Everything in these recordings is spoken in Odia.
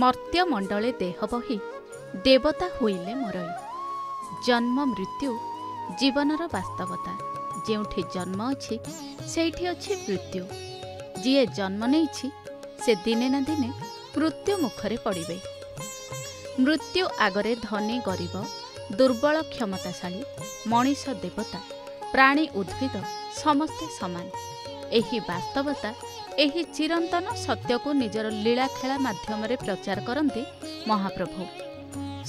ମର୍ତ୍ତ୍ୟମଣ୍ଡଳେ ଦେହ ବହି ଦେବତା ହୋଇଲେ ମରଇ ଜନ୍ମ ମୃତ୍ୟୁ ଜୀବନର ବାସ୍ତବତା। ଯେଉଁଠି ଜନ୍ମ ଅଛି ସେଇଠି ଅଛି ମୃତ୍ୟୁ। ଯିଏ ଜନ୍ମ ନେଇଛି ସେ ଦିନେ ନା ଦିନେ ମୃତ୍ୟୁ ମୁଖରେ ପଡ଼ିବେ। ମୃତ୍ୟୁ ଆଗରେ ଧନୀ ଗରିବ ଦୁର୍ବଳ କ୍ଷମତାଶାଳୀ ମଣିଷ ଦେବତା ପ୍ରାଣୀ ଉଦ୍ଭିଦ ସମସ୍ତେ ସମାନ। ଏହି ବାସ୍ତବତା ଏହି ଚିରନ୍ତନ ସତ୍ୟକୁ ନିଜର ଲୀଳାଖେଳା ମାଧ୍ୟମରେ ପ୍ରଚାର କରନ୍ତି ମହାପ୍ରଭୁ।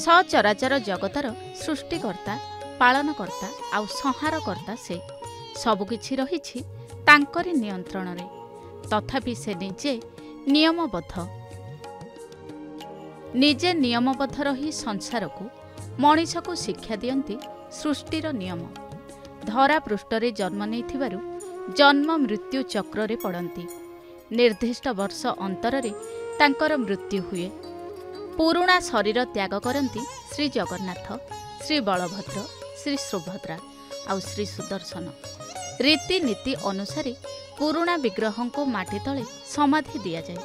ସଚରାଚର ଜଗତର ସୃଷ୍ଟିକର୍ତ୍ତା ପାଳନକର୍ତ୍ତା ଆଉ ସଂହାରକର୍ତ୍ତା ସେ। ସବୁକିଛି ରହିଛି ତାଙ୍କରି ନିୟନ୍ତ୍ରଣରେ। ତଥାପି ସେ ନିଜେ ନିୟମବଦ୍ଧ। ନିଜେ ନିୟମବଦ୍ଧ ରହି ସଂସାରକୁ ମଣିଷକୁ ଶିକ୍ଷା ଦିଅନ୍ତି ସୃଷ୍ଟିର ନିୟମ। ଧରା ପୃଷ୍ଠରେ ଜନ୍ମ ନେଇଥିବାରୁ ଜନ୍ମ ମୃତ୍ୟୁ ଚକ୍ରରେ ପଡ଼ନ୍ତି। ନିର୍ଦ୍ଦିଷ୍ଟ ବର୍ଷ ଅନ୍ତରରେ ତାଙ୍କର ମୃତ୍ୟୁ ହୁଏ। ପୁରୁଣା ଶରୀର ତ୍ୟାଗ କରନ୍ତି ଶ୍ରୀ ଜଗନ୍ନାଥ ଶ୍ରୀ ସୁଭଦ୍ରା ଆଉ ଶ୍ରୀ ସୁଦର୍ଶନ। ରୀତିନୀତି ଅନୁସାରେ ପୁରୁଣା ବିଗ୍ରହଙ୍କୁ ମାଟି ତଳେ ସମାଧି ଦିଆଯାଏ।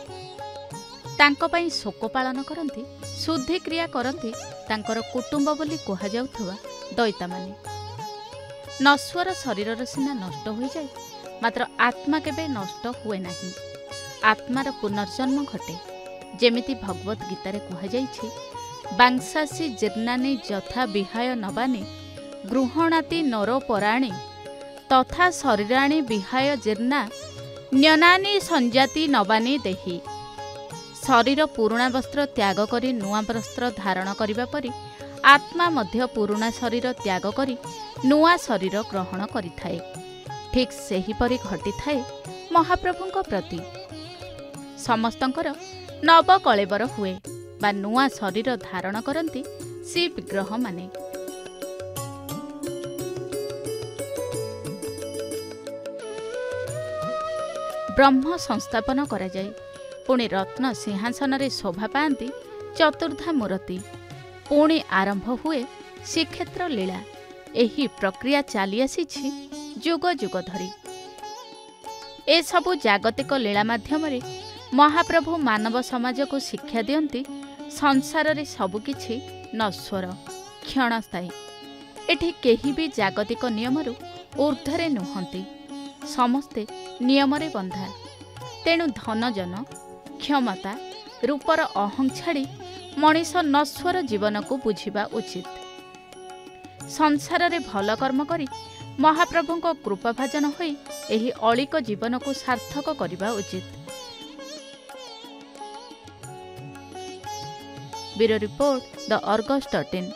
ତାଙ୍କ ପାଇଁ ଶୋକ ପାଳନ କରନ୍ତି ଶୁଦ୍ଧିକ୍ରିୟା କରନ୍ତି ତାଙ୍କର କୁଟୁମ୍ବ ବୋଲି କୁହାଯାଉଥିବା ଦଇତାମାନେ ନଶ୍ୱର ଶରୀରର ସିନା ନଷ୍ଟ ହୋଇଯାଏ ମାତ୍ର ଆତ୍ମା କେବେ ନଷ୍ଟ ହୁଏ ନାହିଁ। ଆତ୍ମାର ପୁନର୍ଜନ୍ମ ଘଟେ। ଯେମିତି ଭଗବତ ଗୀତାରେ କୁହାଯାଇଛି ବାଂଶାସୀ ଜୀର୍ଣ୍ଣାନି ଯଥା ବିହାୟ ନବାନି ଗୃହଣାତି ନରୋପରାଣୀ ତଥା ଶରୀରାଣୀ ବିହାୟ ଜୀର୍ଣ୍ଣା ନ୍ୟନାନି ସଞ୍ଜାତି ନବାନି ଦେହି। ଶରୀର ପୁରୁଣା ବସ୍ତ୍ର ତ୍ୟାଗ କରି ନୂଆ ବସ୍ତ୍ର ଧାରଣ କରିବା ପରି ଆତ୍ମା ମଧ୍ୟ ପୁରୁଣା ଶରୀର ତ୍ୟାଗ କରି ନୂଆ ଶରୀର ଗ୍ରହଣ କରିଥାଏ। ଠିକ୍ ସେହିପରି ଘଟିଥାଏ ମହାପ୍ରଭୁଙ୍କ ପ୍ରତି। ସମସ୍ତଙ୍କର ନବକଳେବର ହୁଏ ବା ନୂଆ ଶରୀର ଧାରଣ କରନ୍ତି ଶ୍ରୀ ବିଗ୍ରହମାନେ ବ୍ରହ୍ମ ସଂସ୍ଥାପନ କରାଯାଏ। ପୁଣି ରତ୍ନ ସିଂହାସନରେ ଶୋଭା ପାଆନ୍ତି ଚତୁର୍ଦ୍ଧା ମୂରତି। ପୁଣି ଆରମ୍ଭ ହୁଏ ଶ୍ରୀକ୍ଷେତ୍ର ଲୀଳା। ଏହି ପ୍ରକ୍ରିୟା ଚାଲି ଆସିଛି ଯୁଗ ଯୁଗ ଧରି। ଏସବୁ ଜାଗତିକ ଲୀଳା ମାଧ୍ୟମରେ ମହାପ୍ରଭୁ ମାନବ ସମାଜକୁ ଶିକ୍ଷା ଦିଅନ୍ତି ସଂସାରରେ ସବୁକିଛି ନଶ୍ୱର କ୍ଷଣସ୍ଥାୟୀ। ଏଠି କେହି ବି ଜାଗତିକ ନିୟମରୁ ଊର୍ଦ୍ଧ୍ୱରେ ନୁହନ୍ତି। ସମସ୍ତେ ନିୟମରେ ବନ୍ଧା। ତେଣୁ ଧନଜନ କ୍ଷମତା ରୂପର ଅହଂ ଛାଡ଼ି ମଣିଷ ନଶ୍ୱର ଜୀବନକୁ ବୁଝିବା ଉଚିତ। ସଂସାରରେ ଭଲ କର୍ମ କରି ମହାପ୍ରଭୁଙ୍କ କୃପାଭାଜନ ହୋଇ ଏହି ଅଳିକ ଜୀବନକୁ ସାର୍ଥକ କରିବା ଉଚିତ। Bureau Report, The Argos 13.